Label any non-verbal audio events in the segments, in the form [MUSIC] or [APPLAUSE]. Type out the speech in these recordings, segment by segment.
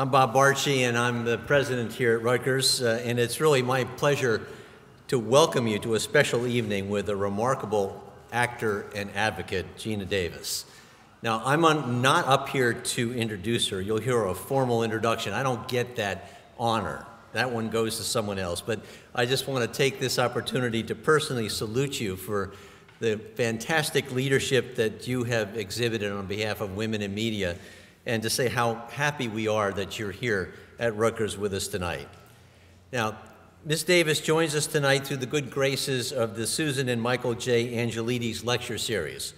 I'm Bob Barchi, and I'm the president here at Rutgers, uh, and it's really my pleasure to welcome you to a special evening with a remarkable actor and advocate, Geena Davis. Now, I'm on, not up here to introduce her. You'll hear a formal introduction. I don't get that honor. That one goes to someone else. But I just want to take this opportunity to personally salute you for the fantastic leadership that you have exhibited on behalf of women in media and to say how happy we are that you're here at Rutgers with us tonight. Now, Ms. Davis joins us tonight through the good graces of the Susan and Michael J. Angelides Lecture Series.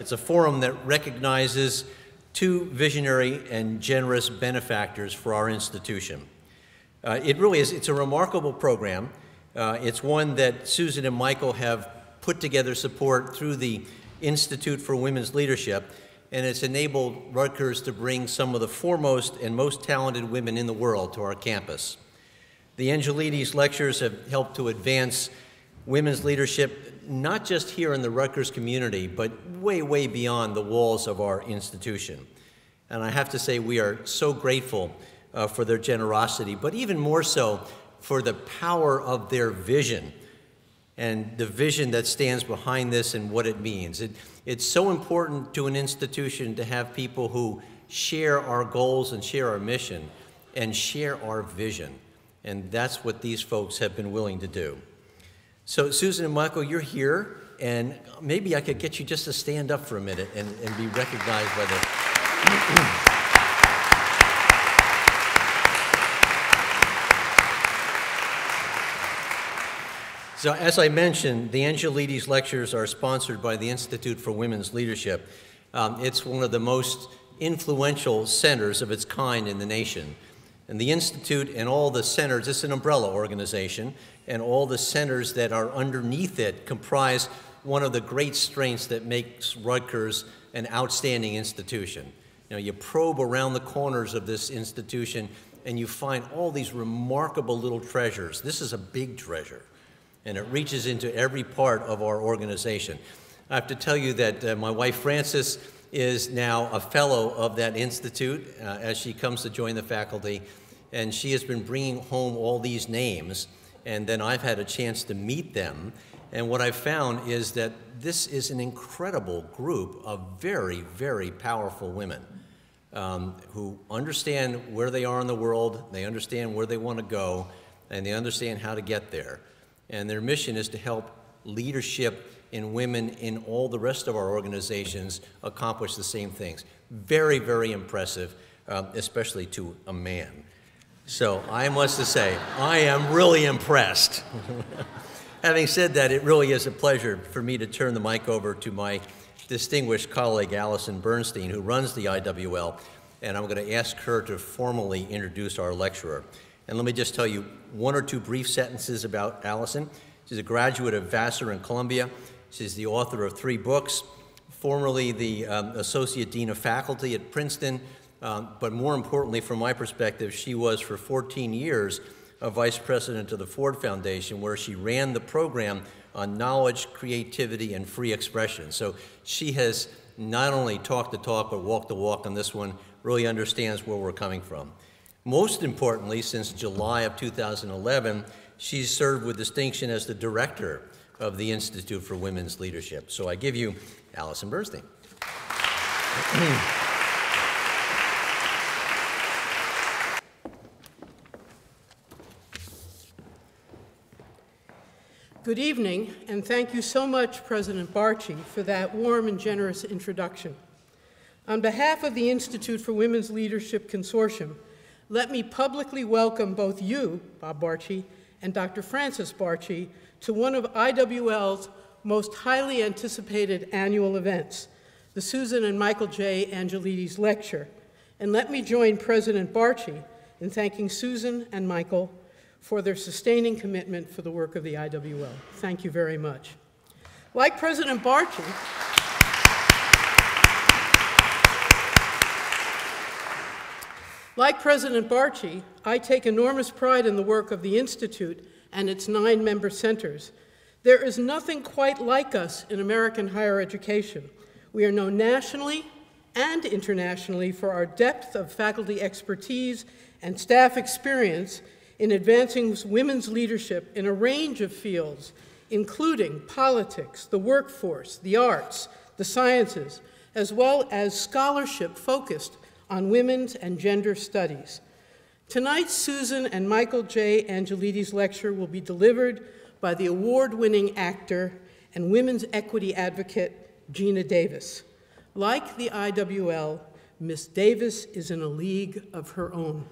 It's a forum that recognizes two visionary and generous benefactors for our institution. Uh, it really is, it's a remarkable program. Uh, it's one that Susan and Michael have put together support through the Institute for Women's Leadership, and it's enabled Rutgers to bring some of the foremost and most talented women in the world to our campus. The Angelides lectures have helped to advance women's leadership, not just here in the Rutgers community, but way, way beyond the walls of our institution. And I have to say, we are so grateful uh, for their generosity, but even more so for the power of their vision and the vision that stands behind this and what it means. It, it's so important to an institution to have people who share our goals and share our mission and share our vision. And that's what these folks have been willing to do. So, Susan and Michael, you're here, and maybe I could get you just to stand up for a minute and, and be recognized by the. So, as I mentioned, the Angelides Lectures are sponsored by the Institute for Women's Leadership. Um, it's one of the most influential centers of its kind in the nation. And the Institute and all the centers, it's an umbrella organization, and all the centers that are underneath it comprise one of the great strengths that makes Rutgers an outstanding institution. You know, you probe around the corners of this institution and you find all these remarkable little treasures. This is a big treasure, and it reaches into every part of our organization. I have to tell you that uh, my wife Frances is now a fellow of that institute uh, as she comes to join the faculty and she has been bringing home all these names, and then I've had a chance to meet them. And what I've found is that this is an incredible group of very, very powerful women um, who understand where they are in the world, they understand where they want to go, and they understand how to get there. And their mission is to help leadership in women in all the rest of our organizations accomplish the same things. Very, very impressive, um, especially to a man. So I must say, I am really impressed. [LAUGHS] Having said that, it really is a pleasure for me to turn the mic over to my distinguished colleague, Alison Bernstein, who runs the IWL, and I'm going to ask her to formally introduce our lecturer. And let me just tell you one or two brief sentences about Alison. She's a graduate of Vassar and Columbia. She's the author of three books, formerly the um, Associate Dean of Faculty at Princeton, um, but more importantly, from my perspective, she was for 14 years a vice president of the Ford Foundation, where she ran the program on knowledge, creativity, and free expression. So she has not only talked the talk, but walked the walk on this one, really understands where we're coming from. Most importantly, since July of 2011, she's served with distinction as the director of the Institute for Women's Leadership. So I give you Alison Bernstein. Good evening, and thank you so much, President Barchi, for that warm and generous introduction. On behalf of the Institute for Women's Leadership Consortium, let me publicly welcome both you, Bob Barchi, and Dr. Frances Barchi to one of IWL's most highly anticipated annual events, the Susan and Michael J. Angelides Lecture. And let me join President Barchi in thanking Susan and Michael for their sustaining commitment for the work of the IWL. Thank you very much. Like President Barchi, like President Barchi, I take enormous pride in the work of the Institute and its nine member centers. There is nothing quite like us in American higher education. We are known nationally, and internationally for our depth of faculty expertise and staff experience in advancing women's leadership in a range of fields, including politics, the workforce, the arts, the sciences, as well as scholarship focused on women's and gender studies. Tonight, Susan and Michael J. Angelides' lecture will be delivered by the award-winning actor and women's equity advocate, Geena Davis. Like the IWL, Miss Davis is in a league of her own.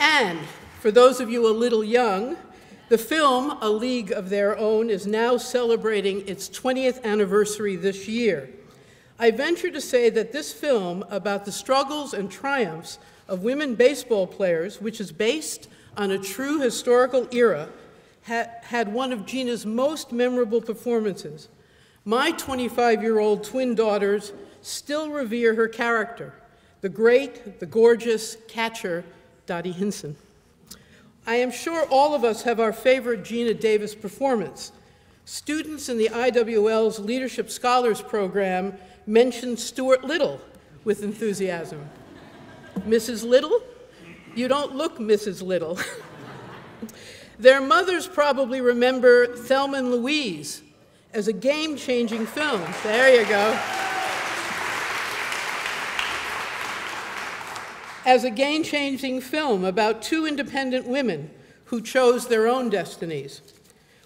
and for those of you a little young, the film, A League of Their Own, is now celebrating its 20th anniversary this year. I venture to say that this film about the struggles and triumphs of women baseball players, which is based on a true historical era, ha had one of Geena's most memorable performances. My 25 year old twin daughters still revere her character, the great, the gorgeous catcher, Dottie Hinson. I am sure all of us have our favorite Geena Davis performance. Students in the IWL's Leadership Scholars Program mentioned Stuart Little with enthusiasm. Mrs. Little? You don't look Mrs. Little. [LAUGHS] Their mothers probably remember Thelma and Louise as a game changing film. There you go. As a game changing film about two independent women who chose their own destinies.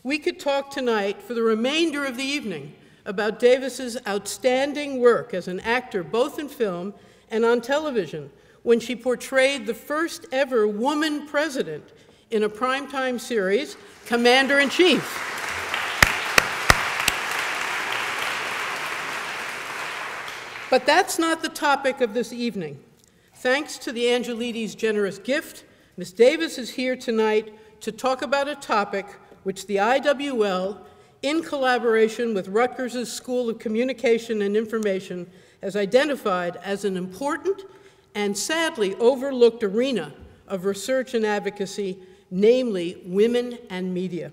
We could talk tonight for the remainder of the evening about Davis's outstanding work as an actor both in film and on television when she portrayed the first ever woman president in a primetime series, Commander in Chief. But that's not the topic of this evening. Thanks to the Angelides' generous gift, Ms. Davis is here tonight to talk about a topic which the IWL, in collaboration with Rutgers' School of Communication and Information, has identified as an important and sadly overlooked arena of research and advocacy, namely women and media.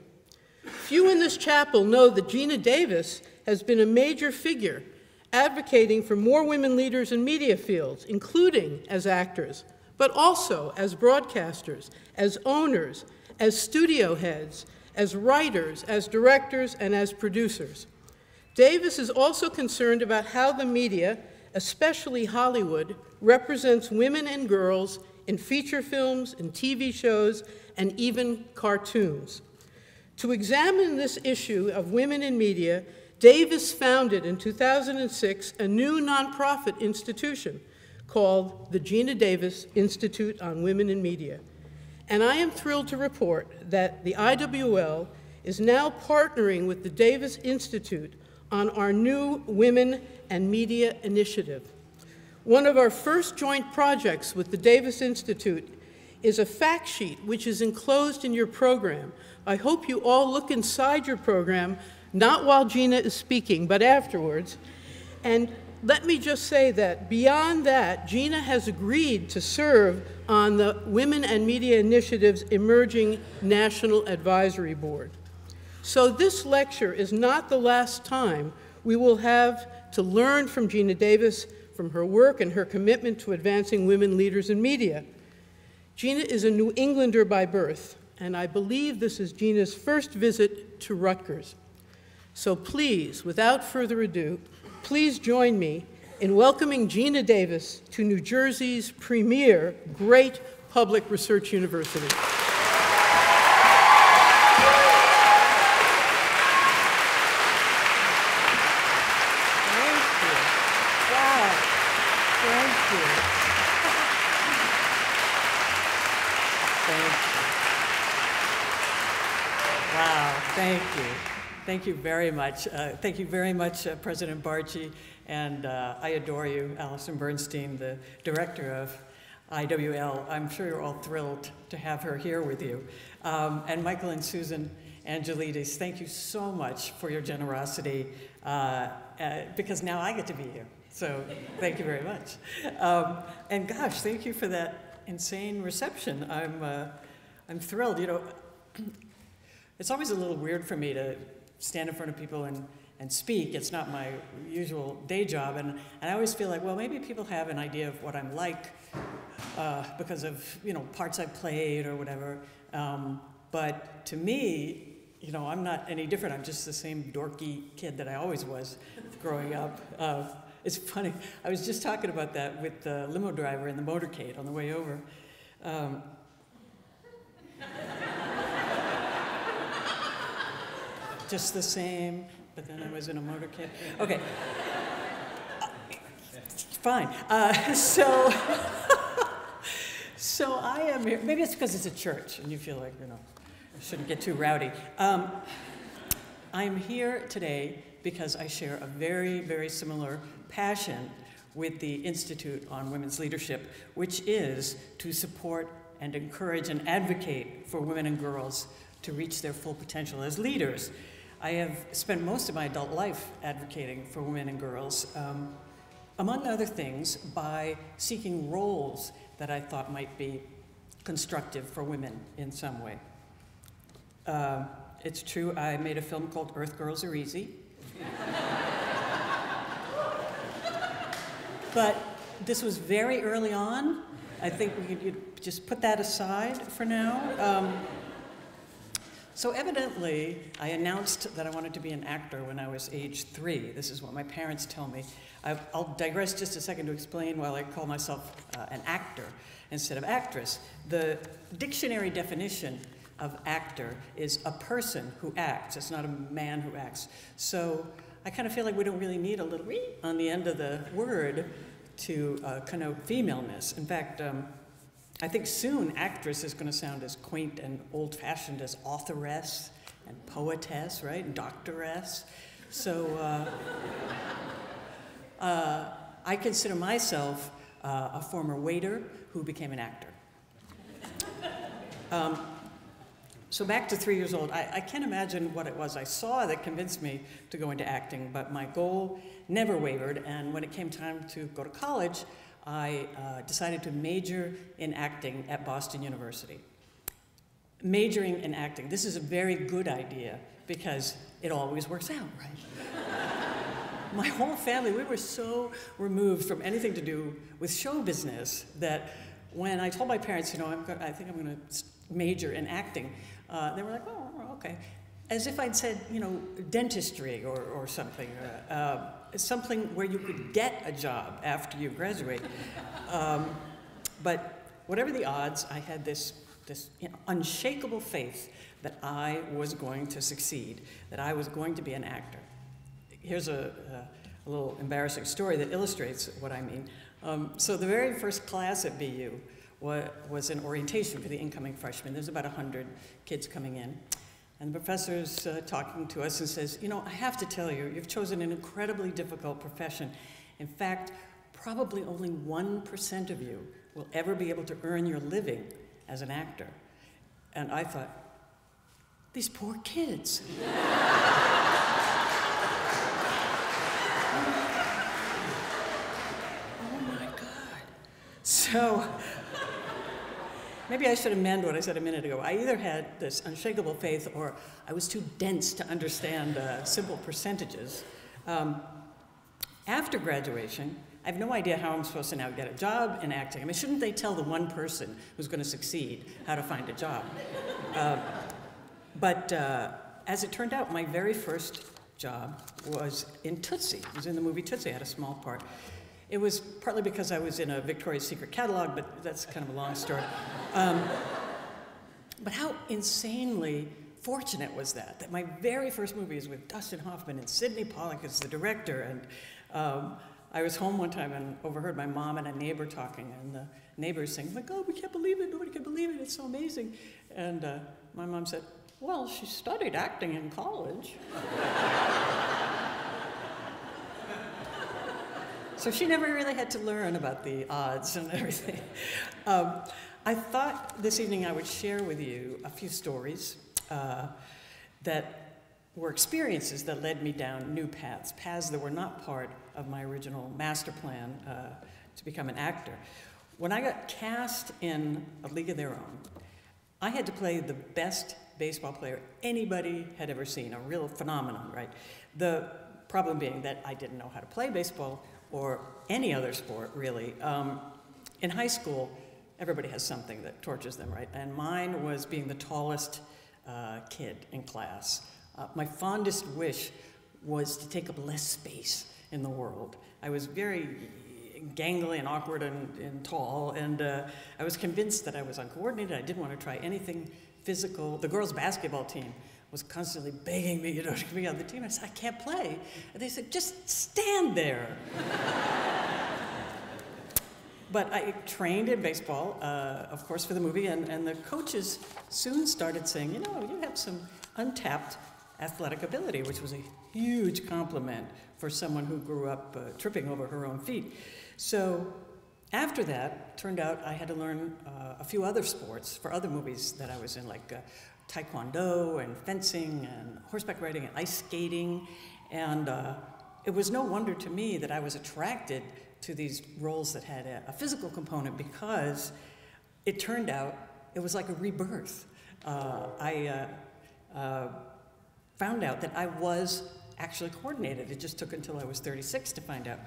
Few in this chapel know that Geena Davis has been a major figure advocating for more women leaders in media fields, including as actors, but also as broadcasters, as owners, as studio heads, as writers, as directors, and as producers. Davis is also concerned about how the media, especially Hollywood, represents women and girls in feature films, in TV shows, and even cartoons. To examine this issue of women in media, Davis founded in 2006 a new nonprofit institution called the Geena Davis Institute on Women in Media. And I am thrilled to report that the IWL is now partnering with the Davis Institute on our new Women and Media Initiative. One of our first joint projects with the Davis Institute is a fact sheet which is enclosed in your program. I hope you all look inside your program not while Geena is speaking, but afterwards. And let me just say that beyond that, Geena has agreed to serve on the Women and Media Initiative's emerging National Advisory Board. So this lecture is not the last time we will have to learn from Geena Davis, from her work and her commitment to advancing women leaders in media. Geena is a New Englander by birth, and I believe this is Geena's first visit to Rutgers. So please, without further ado, please join me in welcoming Geena Davis to New Jersey's premier great public research university. Thank you very much. Uh, thank you very much, uh, President Barchi, and uh, I adore you, Alison Bernstein, the director of IWL. I'm sure you're all thrilled to have her here with you. Um, and Michael and Susan Angelides, thank you so much for your generosity, uh, uh, because now I get to be here. So thank you very much. Um, and gosh, thank you for that insane reception. I'm, uh, I'm thrilled. You know, [CLEARS THROAT] it's always a little weird for me to stand in front of people and, and speak. It's not my usual day job. And, and I always feel like, well, maybe people have an idea of what I'm like uh, because of, you know, parts I've played or whatever. Um, but to me, you know, I'm not any different. I'm just the same dorky kid that I always was growing up. Uh, it's funny. I was just talking about that with the limo driver in the motorcade on the way over. Um, just the same, but then I was in a motorcade. Okay. Fine. Uh, [LAUGHS] so, [LAUGHS] so I am here. Maybe it's because it's a church and you feel like, you know, shouldn't get too rowdy. Um, I'm here today because I share a very, very similar passion with the Institute on Women's Leadership, which is to support and encourage and advocate for women and girls to reach their full potential as leaders. I have spent most of my adult life advocating for women and girls, um, among other things, by seeking roles that I thought might be constructive for women in some way. Uh, it's true, I made a film called Earth Girls Are Easy. [LAUGHS] but this was very early on. I think we could just put that aside for now. Um, so evidently, I announced that I wanted to be an actor when I was age three. This is what my parents tell me. i will digress just a second to explain why I call myself uh, an actor instead of actress. The dictionary definition of actor is a person who acts. It's not a man who acts. So I kind of feel like we don't really need a little on the end of the word to uh, connote femaleness. In fact, um, I think soon actress is going to sound as quaint and old fashioned as authoress and poetess, right? And doctoress. So uh, uh, I consider myself uh, a former waiter who became an actor. Um, so back to three years old, I, I, can't imagine what it was I saw that convinced me to go into acting, but my goal never wavered, and when it came time to go to college, I uh, decided to major in acting at Boston University. Majoring in acting, this is a very good idea because it always works out, right? [LAUGHS] my whole family, we were so removed from anything to do with show business that when I told my parents, you know, I'm I think I'm going to major in acting, uh, they were like, oh, okay. As if I'd said, you know, dentistry or, or something, uh, uh, something where you could get a job after you graduate. [LAUGHS] Um, but whatever the odds, I had this, this you know, unshakable faith that I was going to succeed, that I was going to be an actor. Here's a, a, a little embarrassing story that illustrates what I mean. Um, so the very first class at BU, was an orientation for the incoming freshmen. There's about 100 kids coming in. And the professor's uh, talking to us and says, You know, I have to tell you, you've chosen an incredibly difficult profession. In fact, probably only 1% of you will ever be able to earn your living as an actor. And I thought, These poor kids. [LAUGHS] oh my God. So, Maybe I should amend what I said a minute ago. I either had this unshakable faith or I was too dense to understand uh, simple percentages. Um, after graduation, I have no idea how I'm supposed to now get a job in acting. I mean, shouldn't they tell the one person who's going to succeed how to find a job? Uh, but uh, as it turned out, my very first job was in Tootsie. It was in the movie Tootsie. I had a small part. It was partly because I was in a Victoria's Secret catalog, but that's kind of a long story. Um, but how insanely fortunate was that? That my very first movie is with Dustin Hoffman and Sydney Pollack as the director. And um, I was home one time and overheard my mom and a neighbor talking, and the neighbors saying, "My God, we can't believe it! Nobody can believe it! It's so amazing!" And uh, my mom said, "Well, she studied acting in college." [LAUGHS] So she never really had to learn about the odds and everything. Um, I thought this evening I would share with you a few stories uh, that were experiences that led me down new paths, paths that were not part of my original master plan uh, to become an actor. When I got cast in A League of Their Own, I had to play the best baseball player anybody had ever seen, a real phenomenon, right? The problem being that I didn't know how to play baseball or any other sport, really. Um, in high school, everybody has something that tortures them, right? And mine was being the tallest uh, kid in class. Uh, my fondest wish was to take up less space in the world. I was very gangly and awkward and, and tall, and uh, I was convinced that I was uncoordinated. I didn't want to try anything physical. The girls' basketball team was constantly begging me, you know, [LAUGHS] to be on the team. I said, I can't play. And they said, just stand there. [LAUGHS] but I trained in baseball, uh, of course, for the movie, and, and the coaches soon started saying, you know, you have some untapped athletic ability, which was a huge compliment for someone who grew up uh, tripping over her own feet. So after that, turned out I had to learn uh, a few other sports for other movies that I was in, like uh, taekwondo and fencing and horseback riding and ice skating. And uh, it was no wonder to me that I was attracted to these roles that had a, a physical component because it turned out it was like a rebirth. Uh, I uh, uh, found out that I was actually coordinated. It just took until I was 36 to find out.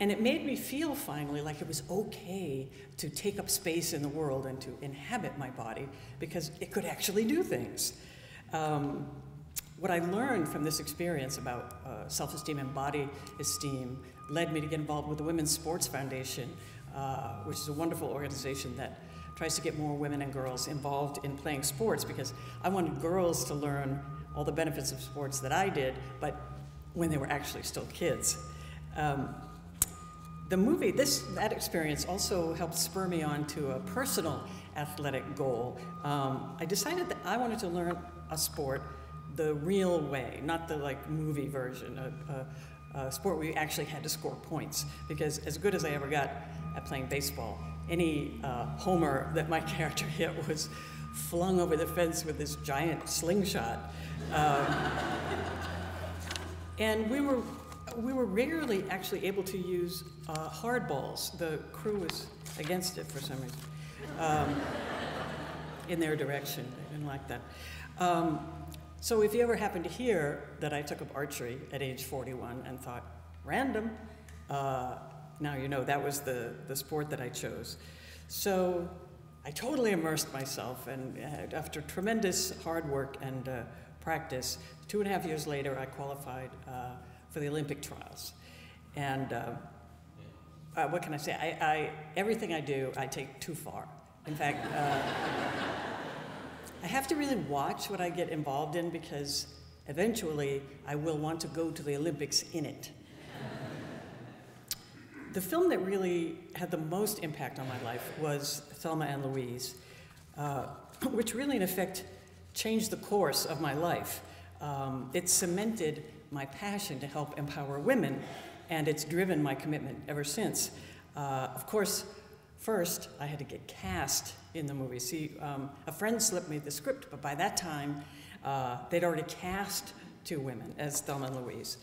And it made me feel finally like it was okay to take up space in the world and to inhabit my body because it could actually do things. Um, what I learned from this experience about uh, self esteem and body esteem led me to get involved with the Women's Sports Foundation, uh, which is a wonderful organization that tries to get more women and girls involved in playing sports because I wanted girls to learn all the benefits of sports that I did, but when they were actually still kids. Um, the movie, this that experience also helped spur me on to a personal athletic goal. Um, I decided that I wanted to learn a sport the real way, not the like movie version, a, a, a sport where you actually had to score points. Because as good as I ever got at playing baseball, any uh, homer that my [LAUGHS] character hit was flung over the fence with this giant slingshot. Um, and we were we were rarely actually able to use uh, hard balls. The crew was against it for some reason, um, in their direction. They didn't like that. Um, so if you ever happen to hear that I took up archery at age 41 and thought, random, uh, now you know that was the, the sport that I chose. So I totally immersed myself, and uh, after tremendous hard work and uh, practice, two and a half years later, I qualified uh, for the Olympic trials. And uh, uh, what can I say? I, I, everything I do, I take too far. In fact, uh, I have to really watch what I get involved in because eventually I will want to go to the Olympics in it. the film that really had the most impact on my life was Thelma and Louise, uh, [CLEARS THROAT] which really, in effect, changed the course of my life. Um, it cemented my passion to help empower women, and it's driven my commitment ever since. Uh, of course, first, I had to get cast in the movie. See, um, a friend slipped me the script, but by that time, uh, they'd already cast two women as Thelma and Louise.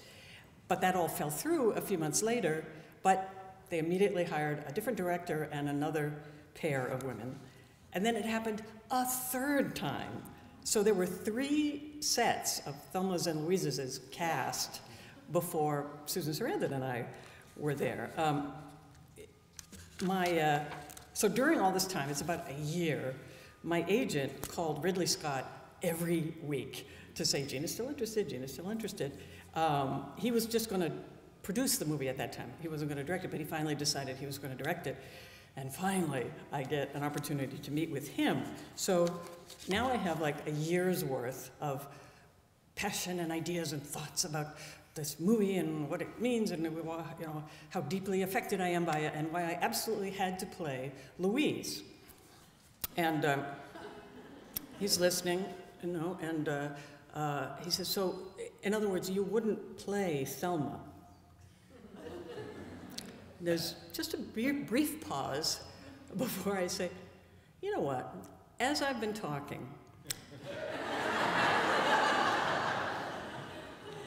But that all fell through a few months later, but they immediately hired a different director and another pair of women. And then it happened a third time. So there were three sets of Thelma's and Louise's cast before Susan Sarandon and I were there. Um, my, uh, so during all this time, it's about a year, my agent called Ridley Scott every week to say, Geena's still interested, Geena's still interested. Um, he was just going to produce the movie at that time. He wasn't going to direct it, but he finally decided he was going to direct it. And finally, I get an opportunity to meet with him. So now I have like a year's worth of passion and ideas and thoughts about this movie and what it means and you know how deeply affected I am by it and why I absolutely had to play Louise. And um, he's listening, you know, and uh, uh, he says, so in other words, you wouldn't play Thelma. There's just a brief pause [LAUGHS] before I say, you know what, as I've been talking, [LAUGHS]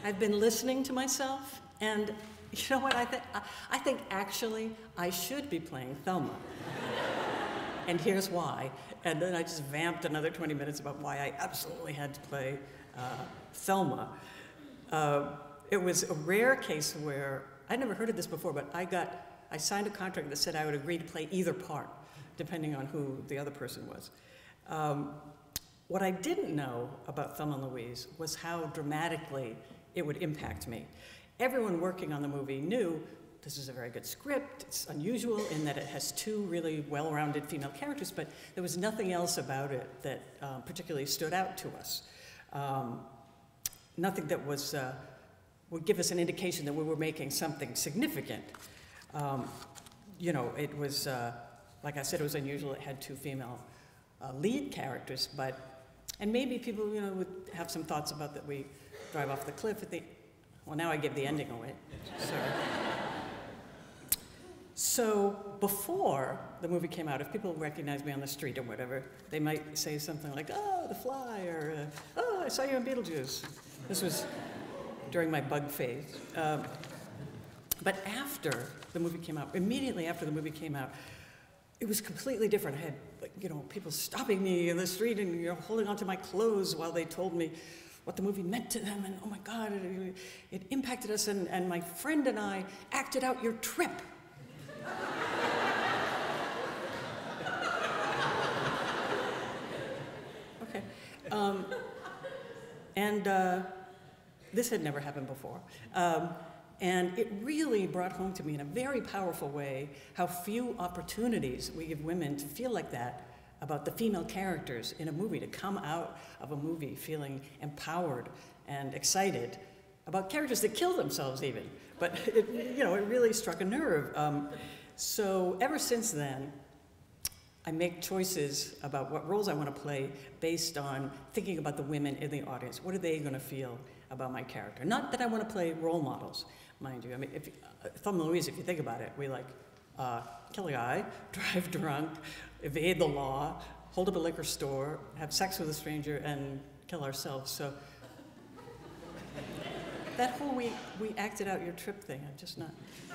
I've been listening to myself, and you know what I think? I think actually I should be playing Thelma. [LAUGHS] and here's why. And then I just vamped another 20 minutes about why I absolutely had to play uh, Thelma. Uh, it was a rare case where I'd never heard of this before, but I got I signed a contract that said I would agree to play either part, depending on who the other person was. Um, what I didn't know about Thelma and Louise was how dramatically it would impact me. Everyone working on the movie knew this is a very good script. It's unusual in that it has two really well rounded female characters, but there was nothing else about it that um, particularly stood out to us. Um, nothing that was, uh, would give us an indication that we were making something significant. Um, you know, it was, uh, like I said, it was unusual. It had two female uh, lead characters, but, and maybe people, you know, would have some thoughts about that we drive off the cliff at the, well, now I give the ending away. So, so before the movie came out, if people recognized me on the street or whatever, they might say something like, oh, The Fly, or, oh, I saw you in Beetlejuice. This was during my bug phase. Um, but after the movie came out, immediately after the movie came out, it was completely different. I had, like, you know, people stopping me in the street and you know, holding onto my clothes while they told me what the movie meant to them. And oh my God, it, it impacted us. And, and my friend and I acted out your trip. [LAUGHS] okay. Um, and uh, this had never happened before. Um, and it really brought home to me in a very powerful way how few opportunities we give women to feel like that about the female characters in a movie, to come out of a movie feeling empowered and excited about characters that kill themselves even. But [LAUGHS] it, you know, it really struck a nerve. Um, so ever since then, I make choices about what roles I want to play based on thinking about the women in the audience. What are they going to feel about my character? Not that I want to play role models, mind you. I mean, if, uh, and Louise, if you think about it, we like uh, kill a guy, [LAUGHS] drive drunk, evade the law, hold up a liquor store, have sex with a stranger, and kill ourselves. So that whole we, we acted out your trip thing, I'm just not. [LAUGHS]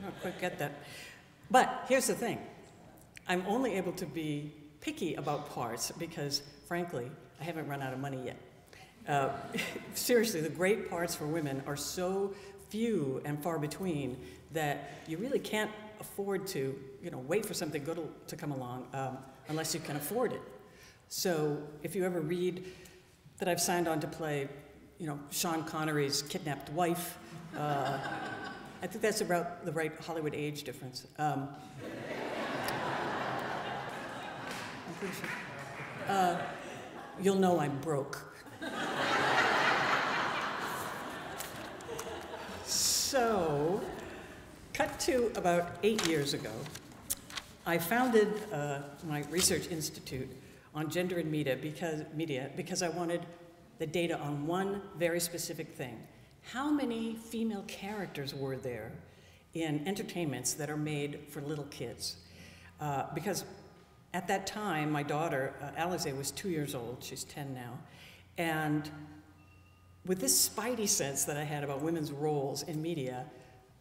I don't quite get that. But here's the thing I'm only able to be picky about parts because, frankly, I haven't run out of money yet. Uh, [LAUGHS] seriously, the great parts for women are so few and far between that you really can't afford to, you know, wait for something good to come along um, unless you can afford it. So if you ever read that I've signed on to play, you know, Sean Connery's kidnapped wife, uh, I think that's about the right Hollywood age difference. Um, [LAUGHS] I'm pretty sure. Uh, you'll know I'm broke. so, cut to about eight years ago, I founded uh, my research institute on gender and media because, media because I wanted the data on one very specific thing. How many female characters were there in entertainments that are made for little kids? Uh, because at that time, my daughter, uh, Alizeh, was two years old. She's 10 now. And with this spidey sense that I had about women's roles in media,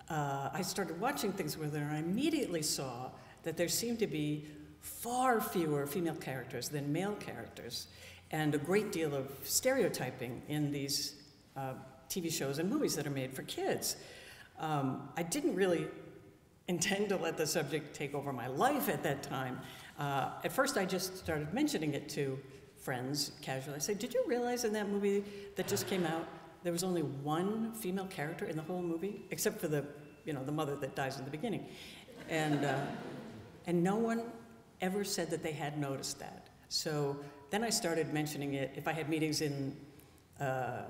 uh, I started watching things with her, and I immediately saw that there seemed to be far fewer female characters than male characters, and a great deal of stereotyping in these uh, TV shows and movies that are made for kids. Um, I didn't really intend to let the subject take over my life at that time. Uh, at first, I just started mentioning it to friends casually. I say, Did you realize in that movie that just came out, there was only one female character in the whole movie, except for the, you know, the mother that dies in the beginning? And, uh, and no one ever said that they had noticed that. So then I started mentioning it. If I had meetings in, uh,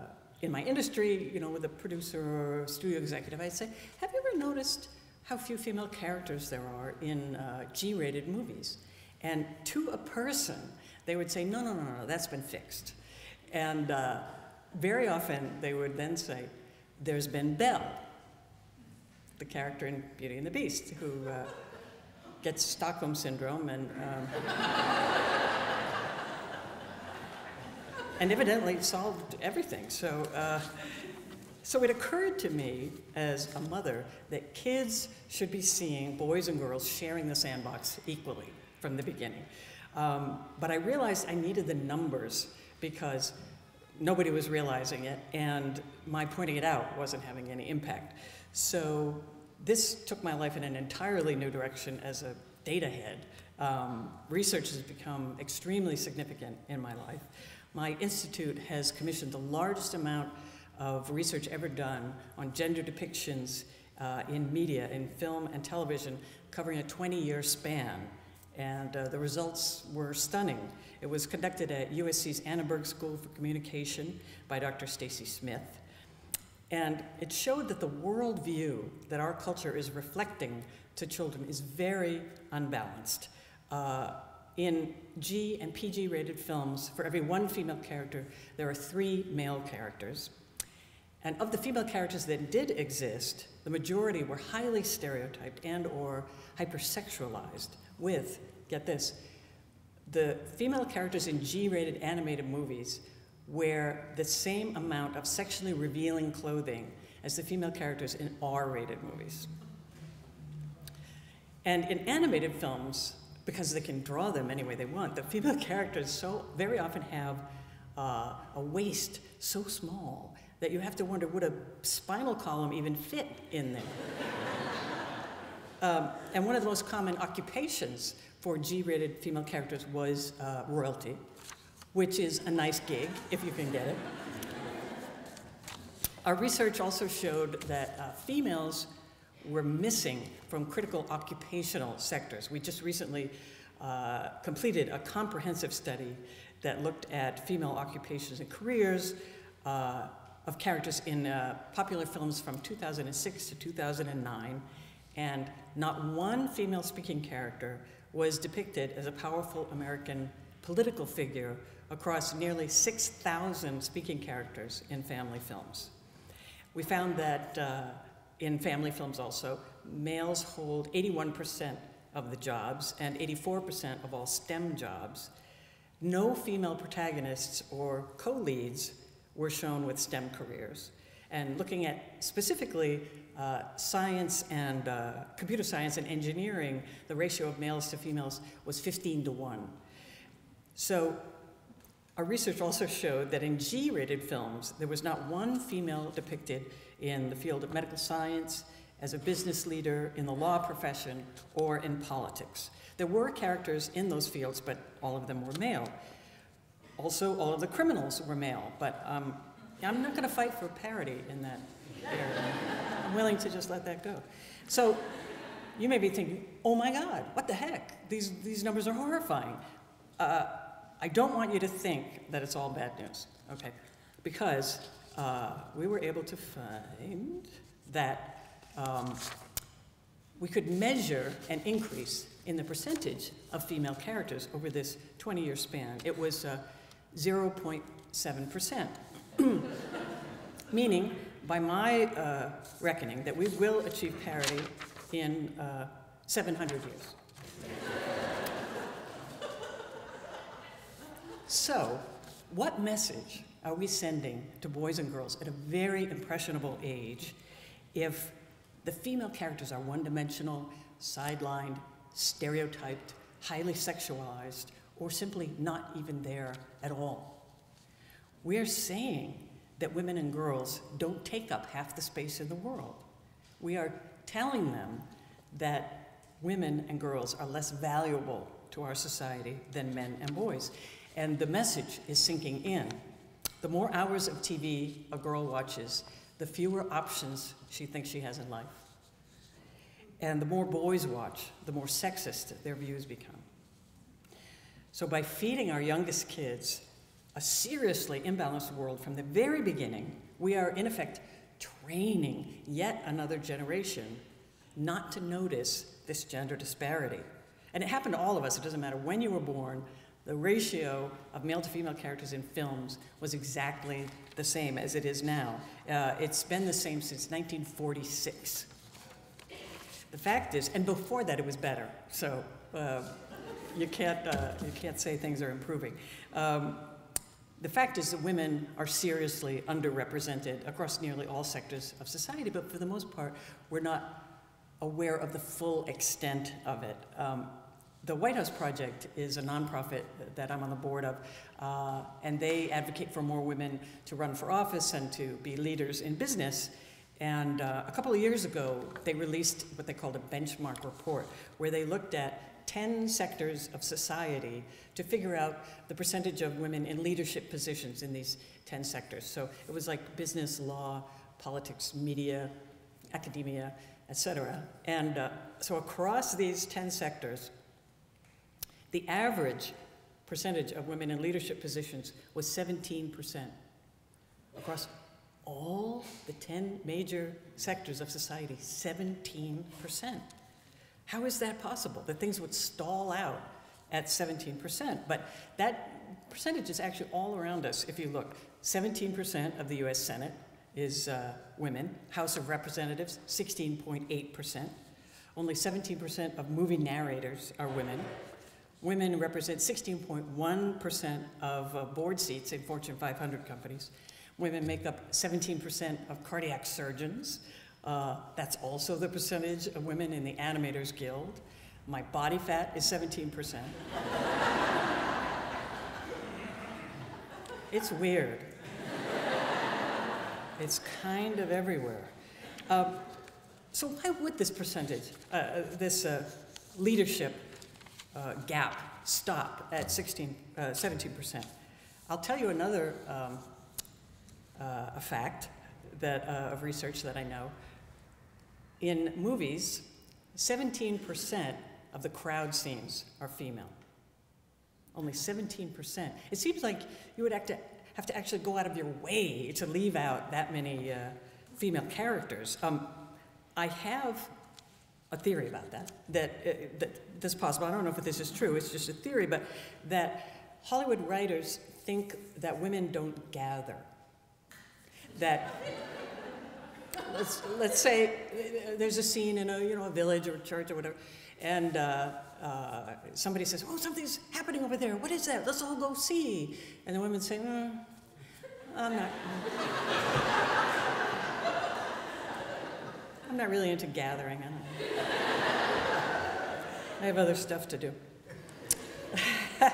in my industry, you know, with a producer or studio executive, I'd say, Have you ever noticed how few female characters there are in uh, G rated movies? And to a person, they would say, no, no, no, no, that's been fixed. And uh, very often they would then say, there's been Belle, the character in Beauty and the Beast, who uh, gets Stockholm Syndrome and, um, and evidently solved everything. So, uh, So it occurred to me as a mother that kids should be seeing boys and girls sharing the sandbox equally from the beginning. Um, but I realized I needed the numbers because nobody was realizing it, and my pointing it out wasn't having any impact. So this took my life in an entirely new direction as a data head. Um, research has become extremely significant in my life. My institute has commissioned the largest amount of research ever done on gender depictions uh, in media, in film and television, covering a 20 year span. And uh, the results were stunning. It was conducted at USC's Annenberg School for Communication by Dr. Stacy Smith. And it showed that the worldview that our culture is reflecting to children is very unbalanced. Uh, in G and PG rated films, for every one female character, there are three male characters. And of the female characters that did exist, the majority were highly stereotyped and or hypersexualized with, get this, the female characters in G-rated animated movies wear the same amount of sexually revealing clothing as the female characters in R-rated movies. And in animated films, because they can draw them any way they want, the female [LAUGHS] characters so very often have uh, a waist so small that you have to wonder would a spinal column even fit in there? Um, and one of the most common occupations for G rated female characters was uh, royalty, which is a nice gig if you can get it. Our research also showed that uh, females were missing from critical occupational sectors. We just recently uh, completed a comprehensive study that looked at female occupations and careers uh, of characters in uh, popular films from 2006 to 2009, and not one female speaking character was depicted as a powerful American political figure across nearly 6,000 speaking characters in family films. We found that uh, in family films also, males hold 81% of the jobs and 84% of all STEM jobs. No female protagonists or co leads were shown with STEM careers. And looking at specifically uh, science and uh, computer science and engineering, the ratio of males to females was 15 to 1. So our research also showed that in G rated films, there was not one female depicted in the field of medical science, as a business leader, in the law profession, or in politics. There were characters in those fields, but all of them were male. Also, all of the criminals were male, but um, I'm not going to fight for parity in that area. Willing to just let that go. So you may be thinking, oh my God, what the heck? These, these numbers are horrifying. Uh, I don't want you to think that it's all bad news, okay? Because uh, we were able to find that um, we could measure an increase in the percentage of female characters over this 20 year span. It was uh, 0.7%. [CLEARS THROAT] Meaning, by my uh, reckoning, that we will achieve parity in uh, 700 years. so, what message are we sending to boys and girls at a very impressionable age if the female characters are one dimensional, sidelined, stereotyped, highly sexualized, or simply not even there at all. We're saying that women and girls don't take up half the space in the world. We are telling them that women and girls are less valuable to our society than men and boys. And the message is sinking in. The more hours of TV a girl watches, the fewer options she thinks she has in life. And the more boys watch, the more sexist their views become. So, by feeding our youngest kids a seriously imbalanced world from the very beginning, we are in effect training yet another generation not to notice this gender disparity. And it happened to all of us, it doesn't matter when you were born, the ratio of male to female characters in films was exactly the same as it is now. Uh, it's been the same since 1946. The fact is, and before that it was better. So uh, you can't, uh, you can't say things are improving. Um, the fact is that women are seriously underrepresented across nearly all sectors of society, but for the most part, we're not aware of the full extent of it. Um, the White House Project is a nonprofit that I'm on the board of, uh, and they advocate for more women to run for office and to be leaders in business. And uh, a couple of years ago, they released what they called a benchmark report, where they looked at 10 sectors of society to figure out the percentage of women in leadership positions in these 10 sectors. So it was like business, law, politics, media, academia, etc. And uh, so across these 10 sectors, the average percentage of women in leadership positions was 17% across all the 10 major sectors of society, 17%. How is that possible? That things would stall out at 17%. But that percentage is actually all around us if you look. 17% of the US Senate is uh, women, House of Representatives, 16.8%. Only 17% of movie narrators are women. Women represent 16.1% of uh, board seats in Fortune 500 companies. Women make up 17% of cardiac surgeons, uh, that's also the percentage of women in the Animators Guild. My body fat is 17%. it's weird. It's kind of everywhere. Uh, so why would this percentage, uh, uh this uh, leadership uh, gap stop at 16, 17%? I'll tell you another um, a fact that, of research that I know. In movies, 17% of the crowd scenes are female. Only 17%. It seems like you would have to, have to actually go out of your way to leave out that many uh, female characters. Um, I have a theory about that, that, uh, that that's possible. I don't know if this is true, it's just a theory, but that Hollywood writers think that women don't gather. That let's, let's say there's a scene in a, you know, a village or a church or whatever, and uh, uh, somebody says, oh, something's happening over there. What is that? Let's all go see. And the women say, mm, I'm not. I'm not really into gathering. I, I have other stuff to do. [LAUGHS]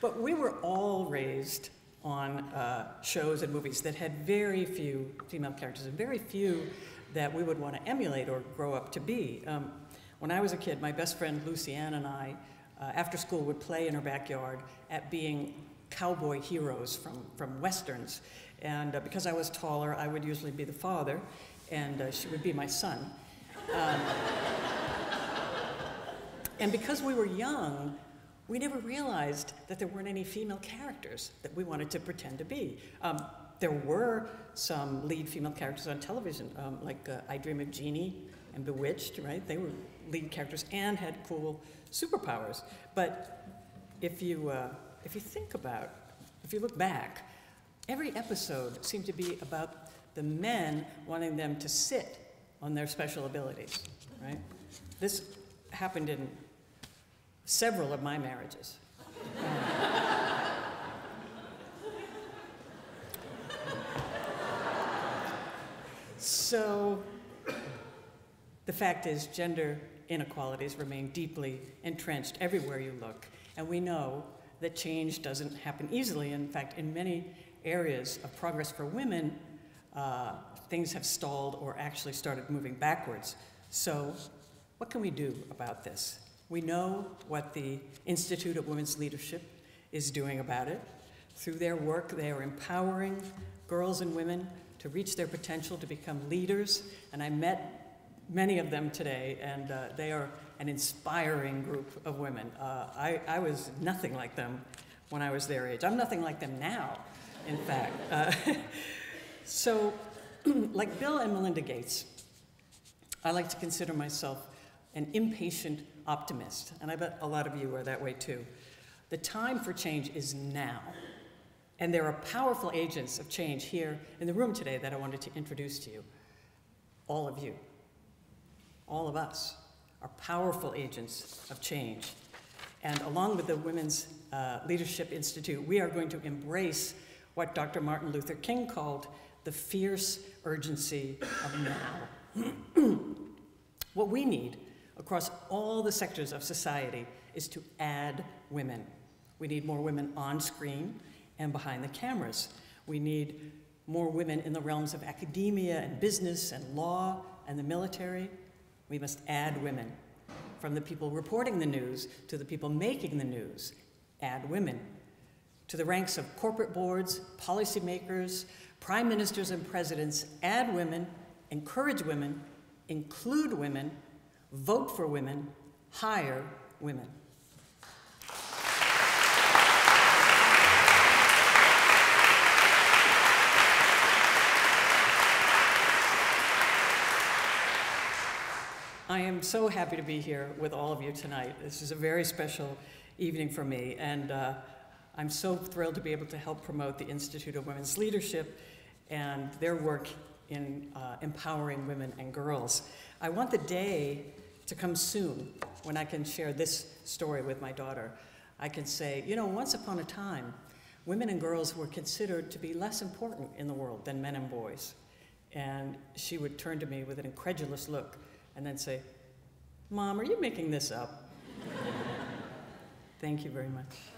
but we were all raised on uh, shows and movies that had very few female characters and very few that we would want to emulate or grow up to be. Um, when I was a kid, my best friend Lucianne and I, uh, after school, would play in her backyard at being cowboy heroes from, from westerns. And uh, because I was taller, I would usually be the father, and uh, she would be my son. Um, and because we were young, we never realized that there weren't any female characters that we wanted to pretend to be. Um, there were some lead female characters on television, um, like uh, I Dream of Jeannie and Bewitched, right? They were lead characters and had cool superpowers. But if you, uh, if you think about, if you look back, every episode seemed to be about the men wanting them to sit on their special abilities, right? This happened in several of my marriages. so, the fact is, gender inequalities remain deeply entrenched everywhere you look, and we know that change doesn't happen easily. In fact, in many areas of progress for women, uh, things have stalled or actually started moving backwards. So, what can we do about this? We know what the Institute of Women's Leadership is doing about it. Through their work, they are empowering girls and women to reach their potential to become leaders. And I met many of them today, and uh, they are an inspiring group of women. Uh, I, I, was nothing like them when I was their age. I'm nothing like them now, in fact. Uh, [LAUGHS] so, [CLEARS THROAT] like Bill and Melinda Gates, I like to consider myself an impatient optimist, and I bet a lot of you are that way too. The time for change is now. And there are powerful agents of change here in the room today that I wanted to introduce to you. All of you, all of us, are powerful agents of change. And along with the Women's uh, Leadership Institute, we are going to embrace what Dr. Martin Luther King called the fierce urgency of now. [CLEARS THROAT] what we need across all the sectors of society is to add women. We need more women on screen and behind the cameras. We need more women in the realms of academia and business and law and the military. We must add women. From the people reporting the news to the people making the news, add women. To the ranks of corporate boards, policymakers, prime ministers, and presidents, add women, encourage women, include women, vote for women, hire women. I am so happy to be here with all of you tonight. This is a very special evening for me, and uh, I'm so thrilled to be able to help promote the Institute of Women's Leadership and their work in uh, empowering women and girls. I want the day to come soon when I can share this story with my daughter. I can say, you know, once upon a time, women and girls were considered to be less important in the world than men and boys. And she would turn to me with an incredulous look and then say, Mom, are you making this up? [LAUGHS] Thank you very much.